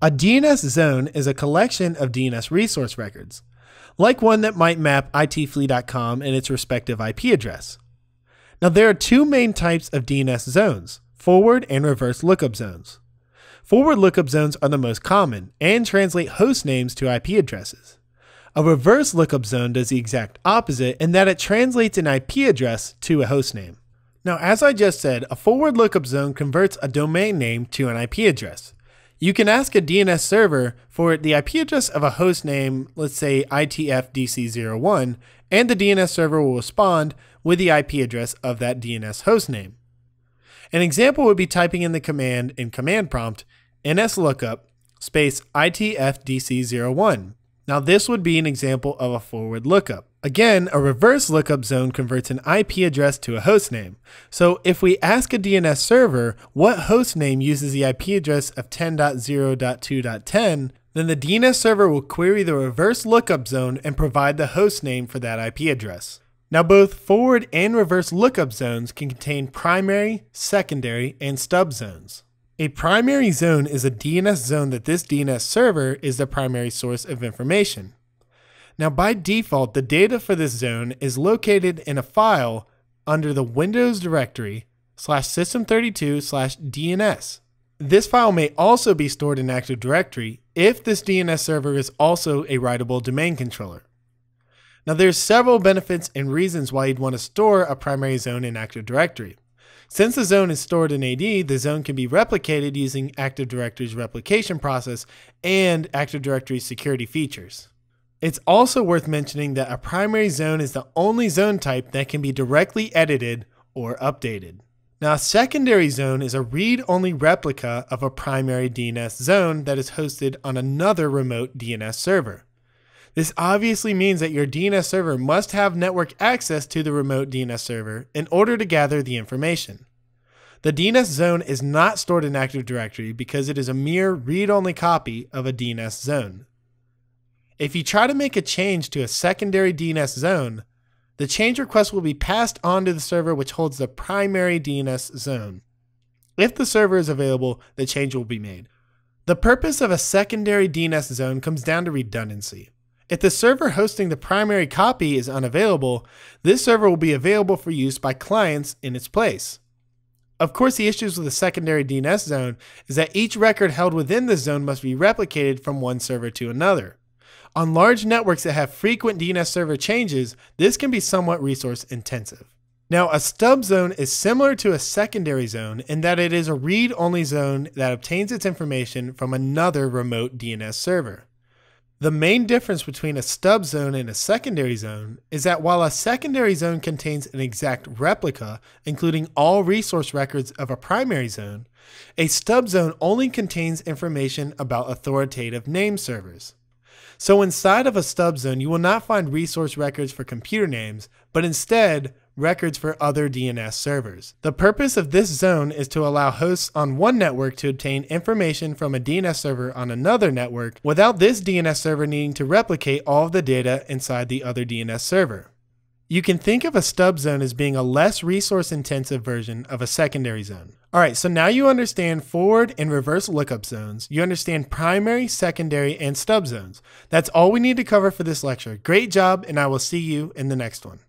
A DNS zone is a collection of DNS resource records, like one that might map itflea.com and its respective IP address. Now, there are two main types of DNS zones forward and reverse lookup zones. Forward lookup zones are the most common and translate host names to IP addresses. A reverse lookup zone does the exact opposite in that it translates an IP address to a host name. Now, as I just said, a forward lookup zone converts a domain name to an IP address. You can ask a DNS server for the IP address of a host name, let's say ITFDC01, and the DNS server will respond with the IP address of that DNS host name. An example would be typing in the command in command prompt nslookup space ITFDC01. Now this would be an example of a forward lookup. Again, a reverse lookup zone converts an IP address to a host name. So if we ask a DNS server what host name uses the IP address of 10.0.2.10, then the DNS server will query the reverse lookup zone and provide the host name for that IP address. Now both forward and reverse lookup zones can contain primary, secondary, and stub zones. A primary zone is a DNS zone that this DNS server is the primary source of information. Now, by default, the data for this zone is located in a file under the Windows directory slash system32 slash DNS. This file may also be stored in Active Directory if this DNS server is also a writable domain controller. Now, there's several benefits and reasons why you'd want to store a primary zone in Active Directory. Since the zone is stored in AD, the zone can be replicated using Active Directory's replication process and Active Directory's security features. It's also worth mentioning that a primary zone is the only zone type that can be directly edited or updated. Now, a secondary zone is a read only replica of a primary DNS zone that is hosted on another remote DNS server. This obviously means that your DNS server must have network access to the remote DNS server in order to gather the information. The DNS zone is not stored in Active Directory because it is a mere read only copy of a DNS zone. If you try to make a change to a secondary DNS zone, the change request will be passed on to the server which holds the primary DNS zone. If the server is available, the change will be made. The purpose of a secondary DNS zone comes down to redundancy. If the server hosting the primary copy is unavailable, this server will be available for use by clients in its place. Of course, the issues with a secondary DNS zone is that each record held within the zone must be replicated from one server to another. On large networks that have frequent DNS server changes, this can be somewhat resource intensive. Now, a stub zone is similar to a secondary zone in that it is a read only zone that obtains its information from another remote DNS server. The main difference between a stub zone and a secondary zone is that while a secondary zone contains an exact replica, including all resource records of a primary zone, a stub zone only contains information about authoritative name servers. So inside of a stub zone, you will not find resource records for computer names, but instead records for other DNS servers. The purpose of this zone is to allow hosts on one network to obtain information from a DNS server on another network without this DNS server needing to replicate all of the data inside the other DNS server. You can think of a stub zone as being a less resource intensive version of a secondary zone. All right, so now you understand forward and reverse lookup zones. You understand primary, secondary, and stub zones. That's all we need to cover for this lecture. Great job, and I will see you in the next one.